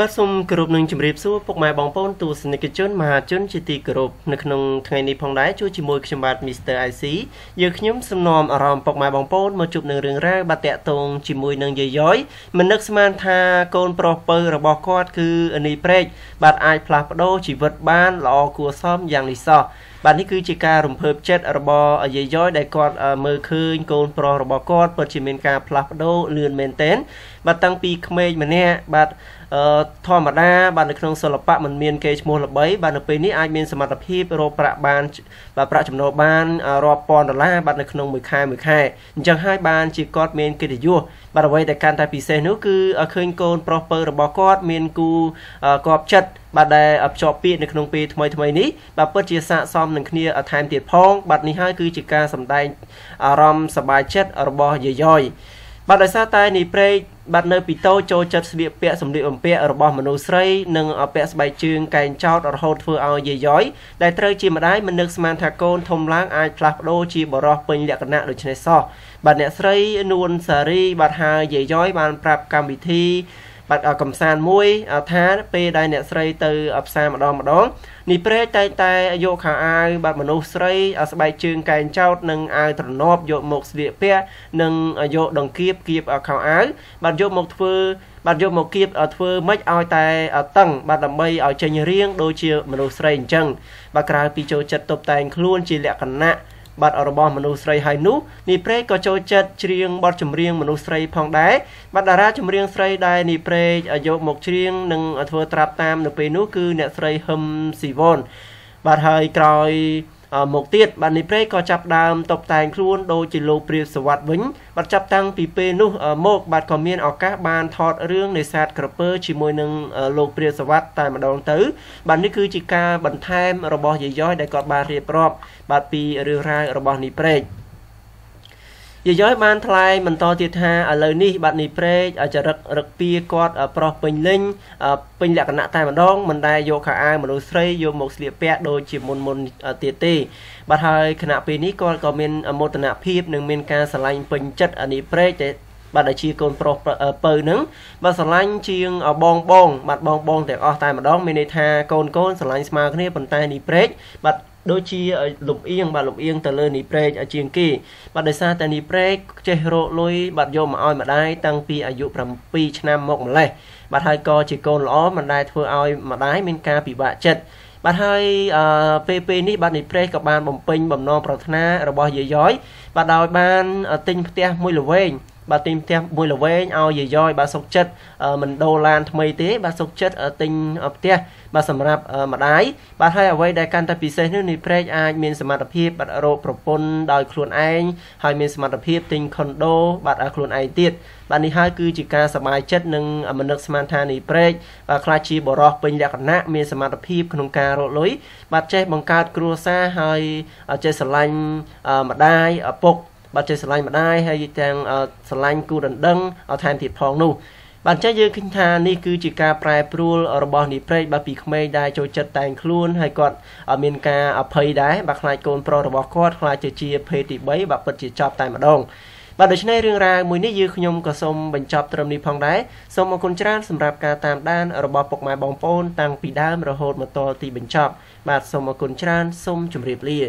បាទសូមគោរពនឹងជម្រាបសួរពុកម៉ែបងប្អូនទស្សនិកជនមហាជនជាទីគោរពនៅក្នុងថ្ងៃនេះផងដែរជួបជាមួយខ្ញុំបាទ Mr. IC យើងខ្ញុំសំណូមអារម្មណ៍ពុកម៉ែបងប្អូនមកជួបនឹងរឿងរ៉ាវបាទតាក់ទងជាមួយនឹងយាយយ៉យមិននឹកស្មានថាកូនប្រុសពៅរបស់គាត់គឺនីព្រែកបាទអាចផ្លាស់ប្ដូរជីវិតបានល្អគួរសមយ៉ាងនេះសោះ បាទនេះគឺជាការរំភើបចិត្តរបស់យាយយ៉យដែលគាត់មើលឃើញកូនប្រុសរបស់គាត់ពិតជាមានការផ្លាស់ប្ដូរលឿនមែនទែនបាទតាំងពីក្មេងម្នាក់បាទធម្មតាបាទនៅក្នុងសិល្បៈมันមានគេឈ្មោះល្បីបាទនៅពេលនេះអាចមានសមត្ថភាពរកប្រាក់បានបាទប្រាក់ចំណូលបានរាប់ពាន់ដុល្លារបាទនៅក្នុងមួយខែមួយខែអញ្ចឹងហើយបានជាគាត់មានកិត្តិយសបាទអ្វីដែលកាន់តែពិសេសនោះគឺឃើញកូនប្រុសពៅរបស់គាត់មានគូកប់ចិត្ត បាទដែលភ្ជាប់ពាក្យនៅក្នុងពេលថ្មីថ្មីនេះបាទពិតជាស័កសមនឹងគ្នាថែមទៀតផងបាទនេះហើយគឺជាការសម្ដែងអារម្មណ៍សប្បាយចិត្តរបស់យាយយ៉យបាទដោយសារតែនេះព្រែកបាទនៅពីតូចចូលចិត្តស្លៀកពាក់សម្លៀកបំពាក់របស់មនុស្សស្រីនិងពាក់ស្បែកជើងកែងចោតរហូតធ្វើឲ្យយាយយ៉យដែលត្រូវជាម្ដាយមិននឹកស្មានថាកូនធំឡើងអាចផ្លាស់ប្ដូរជាបរិះពេញលក្ខណៈដូចនេះសោះបាទអ្នកស្រីនួនសារីបាទហើយយាយយ៉យបានប្រាប់កម្មវិធី បាទកំសាន្តមួយថាពេលដែលអ្នកស្រីទៅផ្សារម្ដងម្ដងនេះព្រែកតែតែយកខោអាវបាទមនុស្សស្រីស្បែកជើងកែងចោតនិងអាវត្រណប់យកមកស្លៀកពាក់និងយកដង្កៀបគៀបខោអាវបាទយកមកធ្វើបាទយកមកគៀបធ្វើម៉េចឲ្យតែតឹងបាទដើម្បីឲ្យចេញរៀងដូចជាមនុស្សស្រីអញ្ចឹងបាទក្រៅពីចូលចិត្តតុបតែងខ្លួនជាលក្ខណៈ បទរបស់មនុស្សស្រីហើយនោះនីព្រែកក៏ចូលចិត្តច្រៀងបទចម្រៀងមនុស្សស្រីផងដែរបាទតារាចម្រៀងស្រីដែលនីព្រែកយកមកច្រៀងនិងធ្វើត្រាប់តាមនៅពេលនោះគឺអ្នកស្រីហឹមស៊ីវ៉ុនបាទហើយក្រោយមកទៀតបាទនេះព្រៃក៏ចាប់ដើមតបតែងខ្លួនដូចជាលោកព្រាបសវត្តវិញ បាទចាប់តាំងពីពេលនោះមកបាទក៏មានឱកាសបានថតរឿងនេសាទក្រពើជាមួយនឹងលោកព្រាបសវត្តតែម្ដងទៅ បាទនេះគឺជាការបន្ថែមរបស់យាយយ៉យដែលគាត់បានរៀបរាប់បាទពីរឿងរ៉ាវរបស់នេះព្រែក យាយយ៉យបានថ្លែងបន្តទៀតថាឥឡូវនេះបាត់នេះព្រែកចរិតរឹកពៀគាត់ប្រុសពេញលេញពេញលក្ខណៈតែម្ដងមិនដែលយកខោអាវមនុស្សស្រីយកមកស្លៀកពាក់ដូចជាមុនមុនទៀតទេបាទហើយគណៈពេលនេះគាត់ក៏មានមោទនភាពនិងមានការស្រឡាញ់ពេញចិត្តអានេះព្រែកតែបាទដែលជាកូនប្រុសពៅនឹងបាទស្រឡាញ់ជាងបងបង បាទបងបងទាំងអស់តែម្ដងមានន័យថាកូនកូនស្រឡាញ់ស្មើគ្នាប៉ុន្តែនេះព្រែកបាទ ដូចជាលំអៀងបាទលំអៀងទៅលើនីព្រែកជាងគេបាទដោយសារតែនីព្រែកចេះរកលុយបាទយកមកឲ្យម្ដាយតាំងពីអាយុ7ឆ្នាំមកម្លេះបាទហើយក៏ជាកូនល្អមិនដែលធ្វើឲ្យម្ដាយមានការពិបាកចិត្តបាទហើយអឺពេលពេលនេះបាទនេះព្រេះក៏បានបំពេញបំណងប្រាថ្នារបស់យាយយ៉យបាទដោយបានទិញផ្ទះមួយល្វែង បាទទិញផ្ទះមួយល្វែងឲ្យយាយយ៉យបាទសុកចិត្តមិនដូរឡានថ្មីទេ បាទសុកចិត្តទិញផ្ទះបាទសម្រាប់ម្ដាយបាទហើយអ្វីដែលកាន់តែពិសេសនេះនេះព្រែកអាចមានសមត្ថភាពបាទរកប្រពន្ធដោយខ្លួនឯងហើយមានសមត្ថភាពទិញខុនដូបាទឲ្យខ្លួនឯងទៀតបាទនេះហើយគឺជាការសប្បាយចិត្តនិងមនឹកស្មានថានេះព្រែកបាទខ្លះជាបរោះពេញលក្ខណៈមានសមត្ថភាពក្នុងការរកលុយបាទចេះបង្កើតគ្រួសារហើយចេះស្រឡាញ់ម្ដាយឪពុក បាទចេះស្រឡាញ់ម្ដាយហើយទាំងស្រឡាញ់គូដណ្ដឹងឲ្យថែមទៀតផងនោះបាទអញ្ចឹងយើងឃើញថានេះគឺជាការប្រែប្រួលរបស់និព្រែកបាទពីក្មេងដែលចូលចិត្តតែងខ្លួនហើយគាត់មានការអភ័យដែរបាទខ្លាចកូនប្រុសរបស់គាត់ខ្លាចទៅជាភេទទី3បាទពិតជាចប់តែម្ដងបាទដូច្នេះរឿងរ៉ាវមួយនេះយើងខ្ញុំក៏សូមបញ្ចប់ត្រឹមនេះផងដែរសូមអរគុណច្រើនសម្រាប់ការតាមដានរបស់ពុកម៉ែបងប្អូនតាំងពីដើមរហូតមកដល់ទីបញ្ចប់ បាទសូមអរគុណច្រើនសូមជម្រាបលា